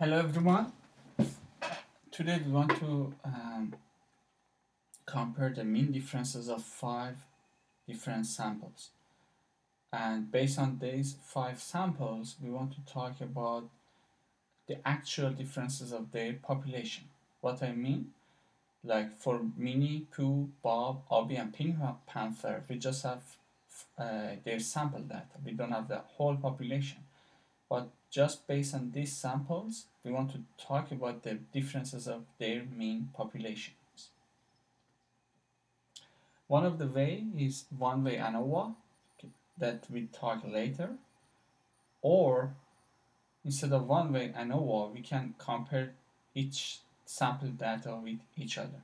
Hello everyone. Today we want to um, compare the mean differences of five different samples. And based on these five samples, we want to talk about the actual differences of their population. What I mean, like for Minnie, Pooh, Bob, Abby, and Pink Panther, we just have uh, their sample data. We don't have the whole population. But just based on these samples, we want to talk about the differences of their mean populations. One of the way is one-way ANOVA that we talk later, or instead of one-way ANOVA, we can compare each sample data with each other.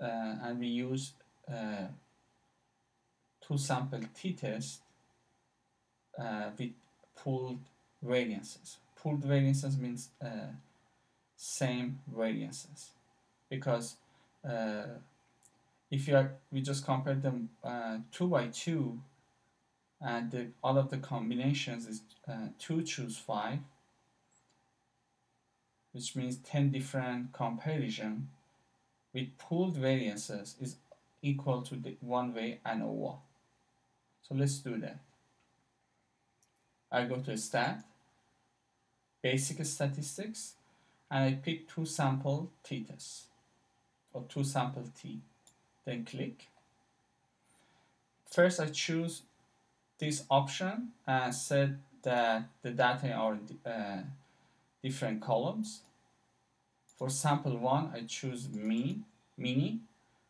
Uh, and we use uh, two sample t-test uh, with pooled variances. Pooled variances means uh, same variances because uh, if you are we just compare them uh, two by two and the, all of the combinations is uh, 2 choose 5 which means 10 different comparison with pooled variances is equal to the one way ANOVA. So let's do that. I go to stat, basic statistics, and I pick two sample t-tests or two sample t. Then click. First I choose this option and set that the data are in uh, different columns. For sample 1 I choose me, Minnie.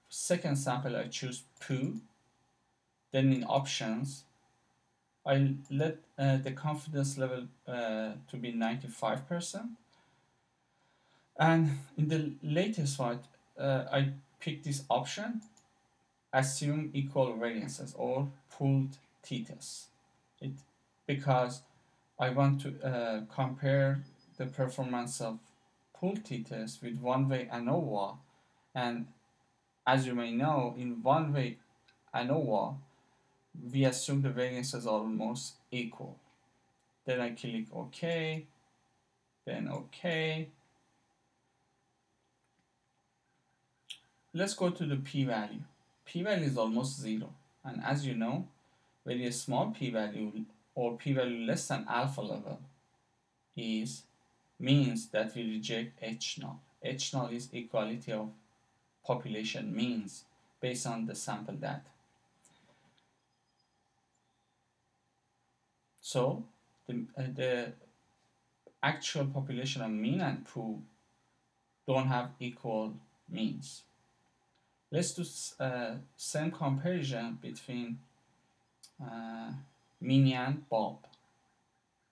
For second sample I choose Pooh. Then in options I let uh, the confidence level uh, to be 95%. And in the latest one, uh, I pick this option, assume equal variances or pooled t-tests. It, because I want to uh, compare the performance of pooled t-tests with one-way ANOVA. And as you may know, in one-way ANOVA, we assume the variances are almost equal. Then I click OK, then OK. Let's go to the p-value. p-value is almost zero. And as you know, very small p-value or p-value less than alpha level is means that we reject H null. H null is equality of population means based on the sample data. So the, uh, the actual population of mean and Pooh don't have equal means. Let's do uh, same comparison between uh, and Bob.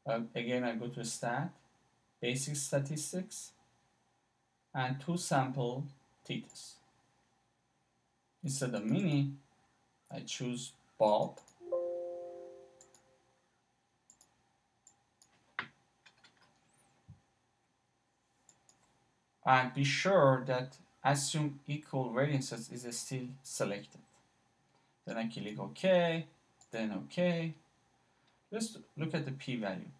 Uh, again, I go to stat, basic statistics, and two sample t-tests. Instead of Minnie, I choose Bob and be sure that assume equal variances is still selected. Then I click OK, then OK. Let's look at the p-value.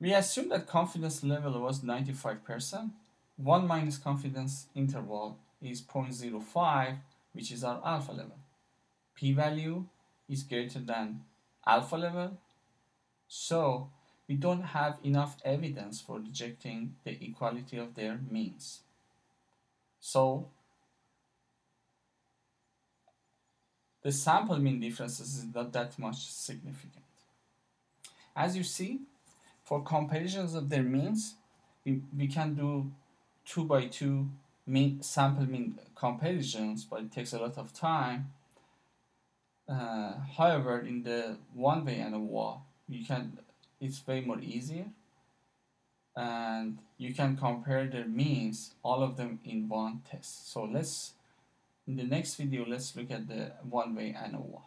We assume that confidence level was 95%. 1 minus confidence interval is 0.05, which is our alpha level. p-value is greater than alpha level. So we don't have enough evidence for rejecting the equality of their means. So the sample mean differences is not that much significant. As you see, for comparisons of their means, we, we can do two by two mean, sample mean comparisons, but it takes a lot of time. Uh, however, in the one way ANOVA, you can it's way more easier. And you can compare their means all of them in one test. So let's in the next video let's look at the one way ANOVA